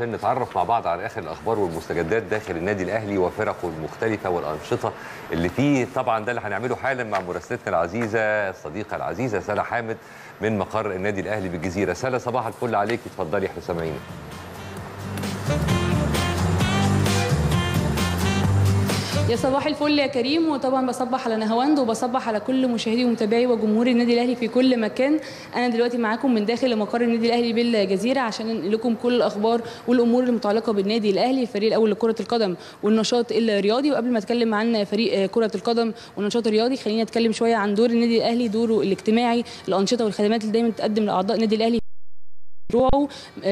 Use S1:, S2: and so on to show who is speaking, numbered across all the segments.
S1: عشان نتعرف مع بعض على آخر الأخبار والمستجدات داخل النادي الأهلي وفرقه المختلفة والأنشطة اللي فيه. طبعا ده اللي هنعمله حالا مع مراسلتنا العزيزة الصديقة العزيزة سلا حامد من مقر النادي الأهلي بالجزيرة. سلا صباح الفل عليك. اتفضلي إحنا سامعينك.
S2: يا صباح الفل يا كريم. وطبعا بصبح على نهاوند وبصبح على كل مشاهدي ومتابعي وجمهور النادي الأهلي في كل مكان. أنا دلوقتي معاكم من داخل مقر النادي الأهلي بالجزيرة عشان ننقل لكم كل الأخبار والأمور المتعلقة بالنادي الأهلي الفريق الأول لكرة القدم والنشاط الرياضي. وقبل ما أتكلم عن فريق كرة القدم والنشاط الرياضي خليني أتكلم شوية عن دور النادي الأهلي دوره الاجتماعي الأنشطة والخدمات اللي دايما بتقدم لأعضاء النادي الأهلي. مشروعه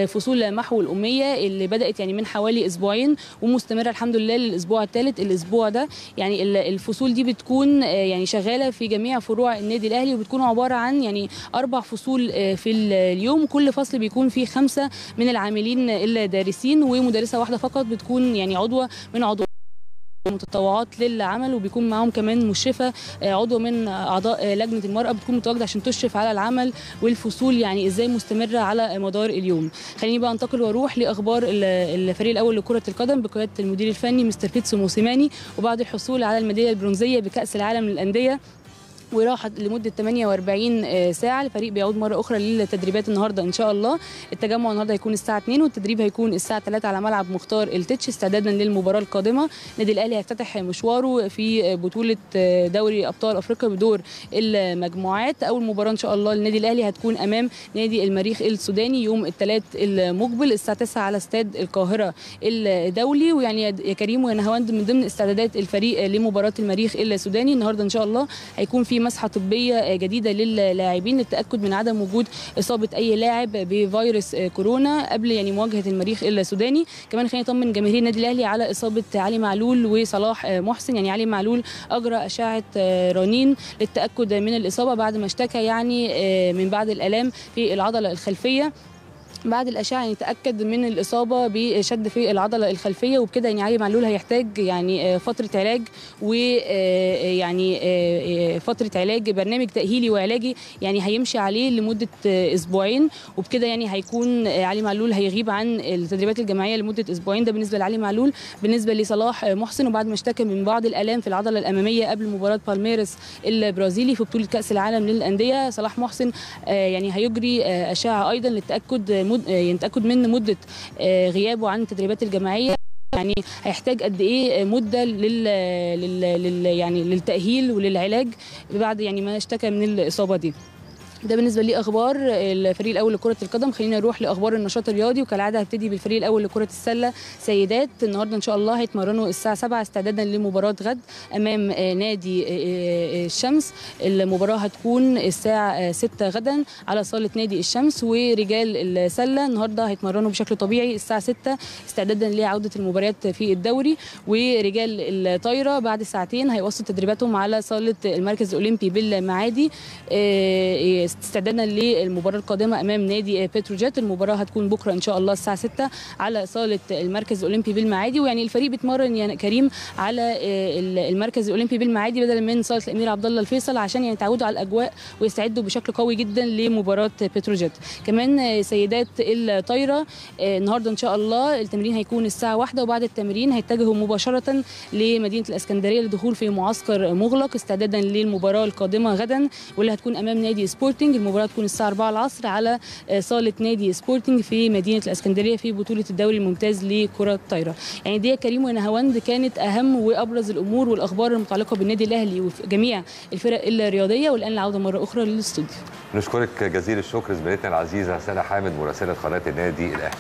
S2: فصول محو الأمية اللي بدأت يعني من حوالي أسبوعين ومستمرة الحمد لله للأسبوع الثالث الأسبوع ده يعني الفصول دي بتكون يعني شغالة في جميع فروع النادي الأهلي وبتكون عبارة عن يعني أربع فصول في اليوم. كل فصل بيكون فيه خمسة من العاملين الدارسين ومدرسة واحدة فقط بتكون يعني عضوة من عضو متطوعات للعمل وبيكون معاهم كمان مشرفة عضو من أعضاء لجنة المرأة. بتكون متواجدة عشان تشرف على العمل والفصول يعني إزاي مستمرة على مدار اليوم. خليني بقى أنتقل وأروح لأخبار الفريق الأول لكرة القدم بقيادة المدير الفني مستر بيتسو موسيماني وبعد الحصول على الميدالية البرونزية بكأس العالم للأندية وراحت لمدة 48 ساعة. الفريق بيعود مرة أخرى للتدريبات النهارده إن شاء الله. التجمع النهارده هيكون الساعة 2 والتدريب هيكون الساعة 3 على ملعب مختار التتش استعدادا للمباراة القادمة. النادي الأهلي هيفتتح مشواره في بطولة دوري أبطال أفريقيا بدور المجموعات. أول مباراة إن شاء الله للنادي الأهلي هتكون أمام نادي المريخ السوداني يوم الثلاث المقبل الساعة 9 على استاد القاهرة الدولي. ويعني يا كريم ويا من ضمن استعدادات الفريق لمباراة المريخ السوداني النهارده إن شاء الله هيكون في مسحة طبية جديدة للاعبين للتأكد من عدم وجود إصابة أي لاعب بفيروس كورونا قبل يعني مواجهة المريخ السوداني. كمان خلينا نطمن جماهير النادي الأهلي على إصابة علي معلول وصلاح محسن. يعني علي معلول أجرى أشعة رنين للتأكد من الإصابة بعد ما اشتكى يعني من بعض الألام في العضلة الخلفية. بعد الأشعة يتاكد من الإصابة بشد في العضلة الخلفية وبكده يعني علي معلول هيحتاج يعني فترة علاج ويعني فترة علاج برنامج تأهيلي وعلاجي يعني هيمشي عليه لمدة أسبوعين وبكده يعني هيكون علي معلول هيغيب عن التدريبات الجماعية لمدة أسبوعين. ده بالنسبة لعلي معلول. بالنسبة لصلاح محسن وبعد ما اشتكى من بعض الألام في العضلة الأمامية قبل مباراة بالميرس البرازيلي في بطولة كأس العالم للأندية صلاح محسن يعني هيجري أشعة أيضا للتأكد مد... يتاكد من مدة غيابه عن التدريبات الجماعيه يعني هيحتاج قد إيه مدة لل... لل... لل... يعني للتأهيل وللعلاج بعد يعني ما اشتكى من الإصابة دي. ده بالنسبة لي أخبار الفريق الأول لكرة القدم. خلينا نروح لأخبار النشاط الرياضي وكالعادة هبتدي بالفريق الأول لكرة السلة. سيدات النهارده إن شاء الله هيتمرنوا الساعة 7 استعدادا لمباراة غد أمام نادي الشمس. المباراة هتكون الساعة 6 غدا على صالة نادي الشمس ورجال السلة. النهارده هيتمرنوا بشكل طبيعي الساعة 6 استعدادا لعودة المباريات في الدوري. ورجال الطايرة بعد ساعتين هيوصلوا تدريباتهم على صالة المركز الأولمبي بالمعادي. استعدادا للمباراة القادمة أمام نادي بتروجيت. المباراة هتكون بكرة إن شاء الله الساعة 6 على صالة المركز الاولمبي بالمعادي. ويعني الفريق بيتمرن يا كريم على المركز الاولمبي بالمعادي بدلا من صالة الأمير عبد الله الفيصل عشان يعني يتعودوا على الأجواء ويستعدوا بشكل قوي جدا لمباراة بتروجيت. كمان سيدات الطايرة النهارده إن شاء الله التمرين هيكون الساعة 1 وبعد التمرين هيتجهوا مباشرة لمدينة الإسكندرية للدخول في معسكر مغلق استعدادا للمباراة القادمة غدا واللي هتكون أمام نادي سبورتنج المباراة تكون الساعة 4 العصر على صالة نادي سبورتنج في مدينة الإسكندرية في بطولة الدوري الممتاز لكرة الطايرة. يعني دي كريم ونهاوند كانت أهم وأبرز الأمور والأخبار المتعلقة بالنادي الأهلي وجميع الفرق الرياضية والآن العودة مرة أخرى للاستوديو.
S1: نشكرك جزيل الشكر زميلتنا العزيزة سلا حامد مراسلة قناة النادي الأهلي.